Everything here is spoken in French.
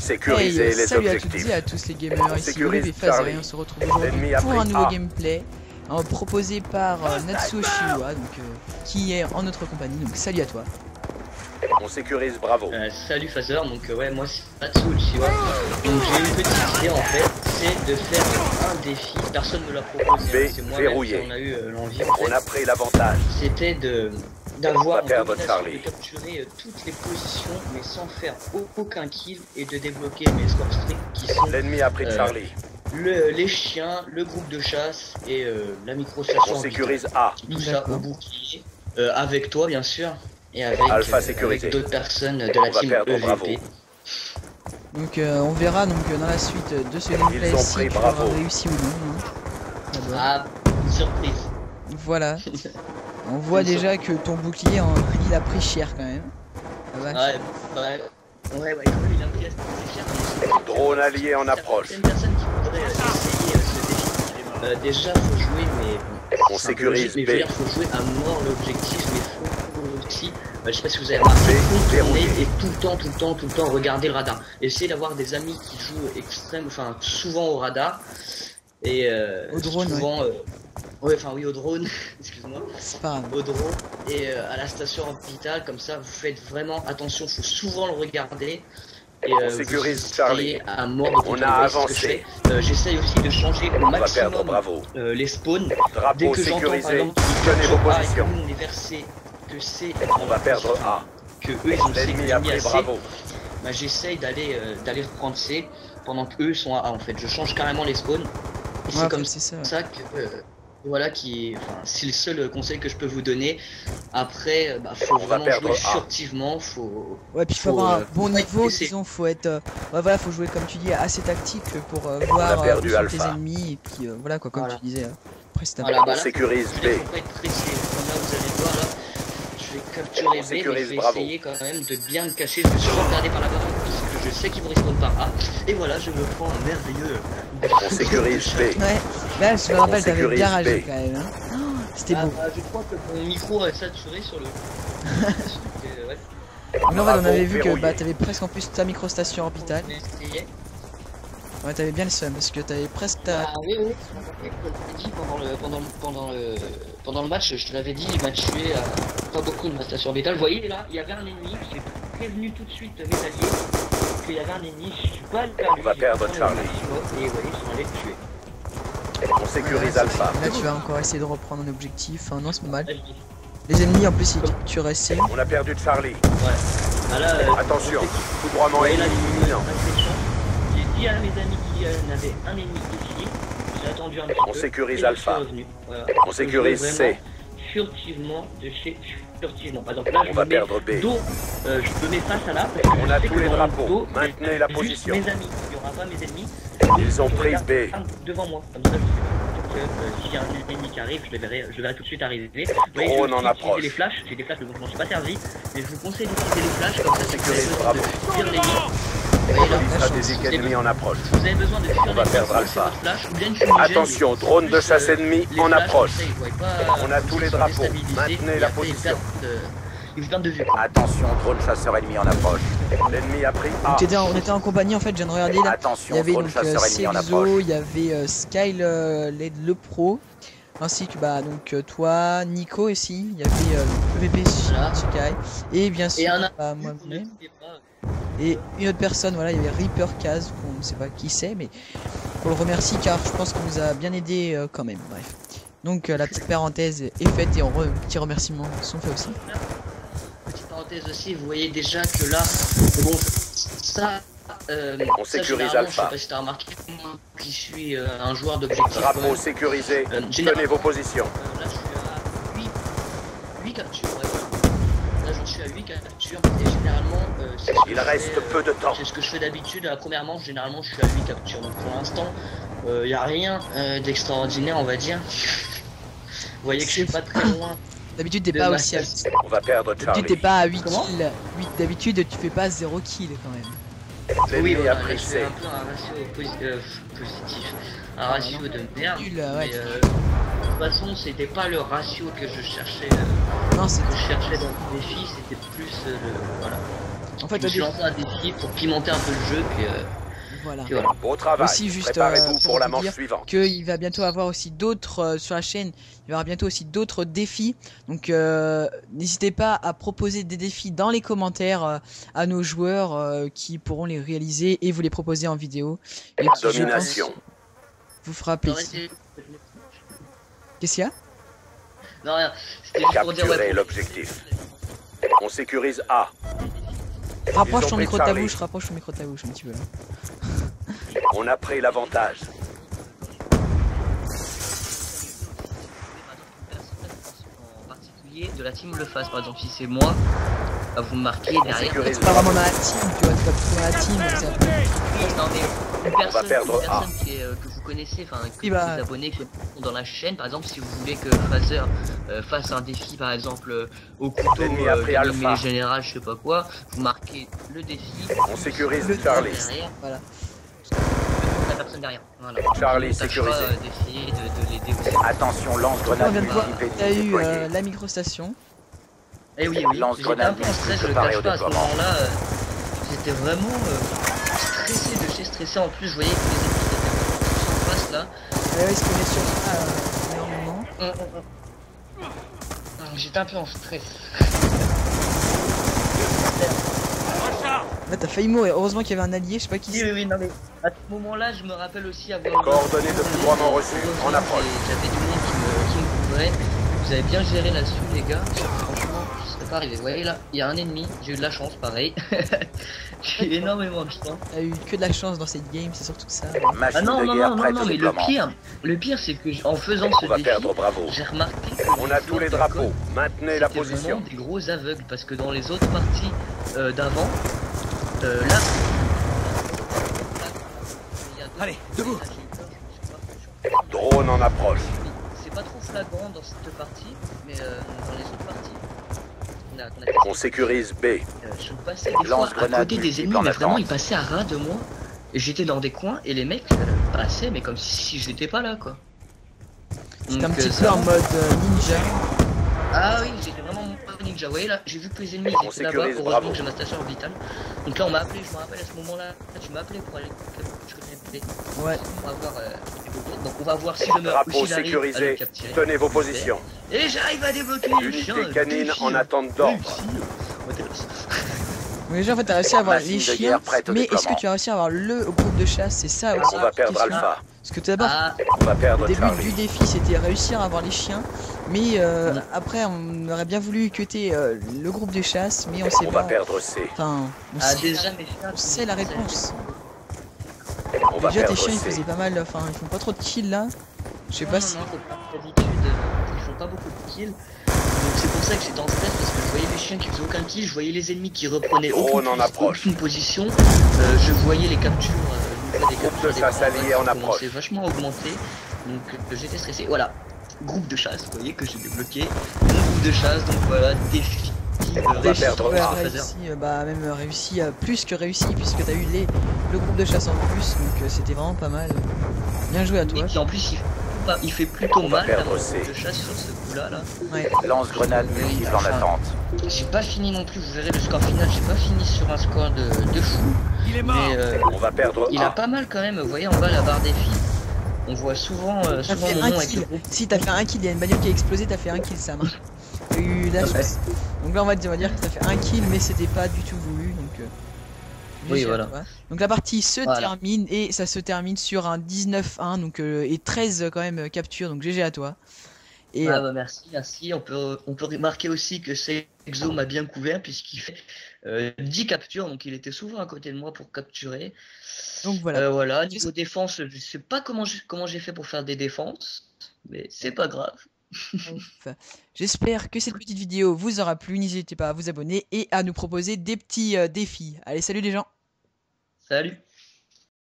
Sécuriser Hey, les salut à objectifs. toutes et à tous les gamers, On ici sécurise Olivier Phase Charlie. et on se retrouve aujourd'hui pour un nouveau A. gameplay euh, proposé par euh, Natsuo Shiwa, donc, euh, qui est en notre compagnie, donc salut à toi. On sécurise Bravo. Euh, salut Phaser, donc euh, ouais moi c'est Matsuo Uchiwa. Donc j'ai une petite idée en fait, c'est de faire un défi, personne me l'a proposé, hein, c'est moi verrouillé. qui en a eu euh, l'envie en On a pris l'avantage. C'était de On d'avoir de capturer euh, toutes les positions mais sans faire au- aucun kill et de débloquer mes scores stricts qui sont L'ennemi a pris Euh, Charlie. le, les chiens, le groupe de chasse et euh, la micro-station. On sécurise A. tout ça au bouclier, euh, avec toi bien sûr, et avec, Alpha euh, avec d'autres personnes de la team perdre EVP. Bravo. Donc euh, on verra donc dans la suite de ce gameplay si pris tu auras Bravo. réussi ou non. hein. Ah, surprise. Voilà. On voit déjà que ton bouclier, en- il a pris cher quand même. Ah, vache. Ouais, ouais, ouais, ouais, quand même, il a pris assez cher, Drone allié en approche. Une personne qui voudrait euh, essayer euh, ce défi. Euh, déjà, faut jouer, mais bon, On sécurise B. dire, faut jouer à mort l'objectif, mais faut aussi, euh, je sais pas si vous avez remarqué, B, faut verrouillé. tourner et tout le temps, tout le temps, tout le temps regarder le radar. Essayez d'avoir des amis qui jouent extrême, enfin souvent au radar et euh, Au drone, souvent, euh, ouais, enfin oui au drone, excuse-moi C'est pas grave. au drone et euh, à la station orbitale, comme ça vous faites vraiment attention, faut souvent le regarder. Et, On euh, sécurise Charlie. à mort On a je avancé. Euh, J'essaye aussi de changer au On va perdre maximum Bravo. euh, les spawns. Dès que j'entends par sécurisé. exemple Tenez vos A positions. que versé, c'est On va perdre A. que eux ils ont sécurisé assez, Bravo. bah, j'essaye d'aller euh, d'aller reprendre C pendant que eux sont à A en fait. Je change carrément les spawns. Et Ouais, c'est comme c'est ça. ça que euh, voilà qui enfin c'est le seul conseil que je peux vous donner après euh, bah, faut vraiment perdre jouer furtivement faut Ouais, puis faut Faut, avoir euh, un bon faut niveau, disons, faut être. euh, ouais, voilà, faut jouer comme tu dis, assez tactique pour euh, voir euh, sont tes ennemis, et puis euh, voilà quoi, comme Voilà. tu disais euh, précédemment. voilà On bah sécurise B. faut pas être pressé comme là vous allez voir là je vais capturer On B mais je vais Bravo. essayer quand même de bien me cacher je suis regardé par la bas parce que je sais qu'ils vont respawn par A et voilà je me prends un merveilleux On sécurise B. Ouais, là je me rappelle, t'avais bien ragé quand même. Hein. Oh, C'était Ah, beau. bah, je crois que mon micro est saturé sur le Euh, ouais. En fait, on avait vu que bah, t'avais presque en plus ta microstation orbitale. Ouais, t'avais bien le seum parce que t'avais presque ta. Ah oui, oui, je l'avais dit pendant le, pendant, le- pendant, le, pendant le match, je te l'avais dit, il m'a tué à pas beaucoup de ma station orbitale. Vous voyez là, il y avait un ennemi, j'ai prévenu tout de suite mes alliés qu'il y avait un ennemi, je suis pas allé. On va perdre Charlie. Et vous voyez, ils sont allés le tuer. On sécurise Alpha. Là, tu vas encore essayer de reprendre un objectif. Enfin, non, c'est pas mal. Les ennemis, en plus, ils tu restes. On a perdu Charlie. ouais. Ah euh, Attention. voyez là, ennemi j'ai dit à mes amis qu'il y en avait un ennemi ici, j'ai attendu un petit On peu. sécurise Alpha. On sécurise C. Furtivement, de chez furtivement. Par exemple, là, je On va perdre B. euh, je me mets face à que On a tous les drapeaux. Maintenez la position. Mes amis, il n'y aura pas mes ennemis. Ils ont pris B. devant moi. Comme ça, que euh, s'il y a un ennemi qui arrive, je le verrai, je le verrai tout de suite arriver. Vous voyez, Drone en approche. les flashs. J'ai des flashs, mais bon, je m'en suis pas servi. Mais je vous conseille d'utiliser les flashs comme ça, c'est que fuir l'ennemi. On voyez là, vise là, stratégique ennemi en approche. vous avez besoin de On va perdre Alpha. Attention, drone de chasse euh, ennemi les en approche. On a euh, tous les drapeaux. Maintenez la position. Euh, de vue. Attention, drone chasseur ennemi en approche. L'ennemi a pris A. Donc, t'étais en- on était en compagnie, en fait, je viens de regarder là. Il y Attention, avait drone donc euh, chasseur ennemi en approche. Celzo, il y avait euh, Sky le, le- le pro, ainsi que bah donc euh, toi, Nico aussi, il y avait euh, EVP Voilà. Sky, et bien sûr Et un bah, moi-même, et une autre personne, voilà, il y avait Reaper Kaz, qu'on ne sait pas qui c'est, mais on le remercie car je pense qu'il nous a bien aidé euh, quand même, bref. Donc euh, la petite parenthèse est faite et on re- petits remerciements sont faits aussi. Parenthèse aussi, vous voyez déjà que là, bon, ça, euh, On ça, sécurise généralement, Je sais Alpha. pas si t'as remarqué, moi qui suis euh, un joueur d'objectif. Drapeau même, sécurisé. Euh, Tenez vos positions. euh, là, je suis à 8, 8 captures. ouais. Là, j'en suis à 8 captures. Et généralement, euh, c'est ce que Il je reste fais, euh, peu de temps. C'est ce que je fais d'habitude. La première manche, généralement, je suis à 8 captures. Donc pour l'instant, il n'y a rien euh, d'extraordinaire, on va dire. Vous voyez que je suis pas très loin. D'habitude t'es pas aussi à... On va perdre D'habitude t'es pas à 8 Comment kills, 8 d'habitude tu fais pas 0 kills quand même. Oui, L'ennemi a voilà, là, pris je fais C. un peu un ratio posi- euh, positif. Un ratio de merde. Nul, ouais. mais, euh, de toute façon, c'était pas le ratio que je cherchais. euh, Non c'est que je cherchais dans le défi, c'était plus euh, le. Voilà. En fait, je lancé un défi pour pimenter un peu le jeu, puis, euh, voilà. voilà. Beau travail. Aussi, juste, Préparez-vous euh, pour pour la vous manche dire suivante. qu'il va bientôt avoir aussi d'autres euh, sur la chaîne. Il y aura bientôt aussi d'autres défis. Donc euh, n'hésitez pas à proposer des défis dans les commentaires euh, à nos joueurs euh, qui pourront les réaliser et vous les proposer en vidéo. Et qui, je Domination. pense, vous fera plaisir. Qu'est-ce qu'il y a? Non, rien. C'était juste pour dire, l'objectif. On sécurise A. Rapproche ton micro de ta bouche, rapproche ton micro de ta bouche un petit peu. là. On a pris l'avantage. en particulier de la team le fasse. Par exemple, si c'est moi, vous me marquez derrière. C'est pas vraiment dans la team, tu vois, c'est pas dans la team. Non, mais une personne, perdre une A. personne qui est, euh, que vous connaissez, enfin, que vous abonnez, que sont dans la chaîne, par exemple, si vous voulez que Phaser euh, fasse un défi, par exemple, euh, au couteau, a euh, général, je sais pas quoi, vous marquez le défi. On sécurise Le- Charlie. Derrière, Voilà. la personne derrière. Voilà. Charlie sécurisé. euh, d'essayer de, de l'aider aussi. Attention, On lance-grenade vient de voir, multiple t'as eu euh, la microstation. Eh oui, oui, Lance j'étais un grenade peu en stress, je le cache pas, à ce moment-là, j'étais vraiment euh, stressé de chez stressé, en plus, je voyais que les ennemis étaient en face, là, Ouais, ouais, sur ça euh, énormément. Hum, hum. Hum, J'étais un peu en stress. Là, t'as failli mourir. Heureusement qu'il y avait un allié, je sais pas qui Oui, c'est. oui, oui, non, mais à ce moment-là, je me rappelle aussi avoir. Coordonnées de couvrement reçues, en approche. Et J'avais du monde qui me, qui me couvrait. Vous avez bien géré là-dessus, les gars. Franchement, pas arrivé. Vous voyez là, il y a un ennemi. J'ai eu de la chance, pareil. J'ai eu énormément de chance. T'as eu que de la chance dans cette game, c'est surtout ça. Ah non, non, non, non, non, mais le pire, le pire, c'est que en faisant ce défi, j'ai remarqué que On a tous les drapeaux. Maintenez la position. vraiment des gros aveugles parce que dans les autres parties euh, d'avant, euh, là. Allez, debout. Drone en approche. C'est pas trop flagrant dans cette partie, mais euh, dans les autres parties. On, sécurise B. euh, je passais des fois à côté des ennemis, en mais vraiment ils passaient à ras de moi. Et j'étais dans des coins et les mecs euh, passaient, mais comme si, si j'étais pas là quoi. C'était un Donc, petit euh, peu ça- en mode euh, ninja. Ah oui, Vous voyez là, j'ai vu que les ennemis On étaient là-bas. Heureusement bravo. que j'ai ma station orbitale. Donc là, on m'a appelé, je me rappelle à ce moment-là. Tu m'as appelé pour aller. Ouais. On va voir. euh, donc on va voir si je meurs ou si j'arrive à le sécurisé. capturer. Tenez vos positions. Et j'arrive à débloquer le chien. Unité canine défi, en attente d'ordre. On ça. Donc déjà, en fait, t'as réussi à avoir les chiens. Mais est-ce que tu as réussi à avoir le groupe de chasse? C'est ça aussi. On la va perdre. Alpha. Parce que tout d'abord, Ah, On va le début du défi, c'était réussir à avoir les chiens. Mais euh, après, on aurait bien voulu cuter euh, le groupe de chasse, mais on sait On pas. va perdre C. Enfin, on ah, sait, déjà mes chiens. on sait la réponse. On va Déjà, tes chiens, ils faisaient pas mal. Enfin, ils font pas trop de kills là. Je sais pas non, si. non, pas euh, ils font pas beaucoup de kills. Donc c'est pour ça que j'étais en stress parce que je voyais les chiens qui faisaient aucun kill, je voyais les ennemis qui reprenaient Drone aucune, en posi- approche. aucune position, Euh, je voyais les captures, euh, des Groupe captures de des en approche. vachement à augmenter, donc euh, j'étais stressé. Voilà, groupe de chasse, vous voyez que j'ai débloqué mon groupe de chasse, donc voilà, défi. euh, réussi Ouais, réussi, euh, bah même réussi, euh, plus que réussi, puisque t'as eu les, le groupe de chasse en plus, donc euh, c'était vraiment pas mal. Bien joué à toi. Et puis en plus il il fait plutôt mal perdre C. groupe de chasse sur ce coup là là. Ouais. Lance-grenade multiple en attente. J'ai pas fini non plus, vous verrez le score final, j'ai pas fini sur un score de, de fou. Il est mort Mais euh, On va perdre il a A. pas mal quand même, vous voyez en bas la barre des filles. On voit souvent, euh, souvent fait un avec kill. Si t'as fait un kill, il y a une bagnole qui a explosé, t'as fait un kill, ça marche. Eu Ouais. chance. Donc là on va dire, on va dire que t'as fait un kill, mais c'était pas du tout voulu, donc. euh, Oui, voilà. toi. Donc la partie se Voilà. termine et ça se termine sur un 19-1 donc euh, et 13 quand même euh, captures donc GG à toi. Et Ah euh, bah merci, merci. On peut, on peut remarquer aussi que Sexo m'a bien couvert puisqu'il fait euh, 10 captures, donc il était souvent à côté de moi pour capturer. donc voilà. Euh, voilà, niveau défense, je sais pas comment j'ai comment fait pour faire des défenses, mais c'est pas grave. J'espère que cette petite vidéo vous aura plu. N'hésitez pas à vous abonner et à nous proposer des petits euh, défis. Allez, salut les gens Salut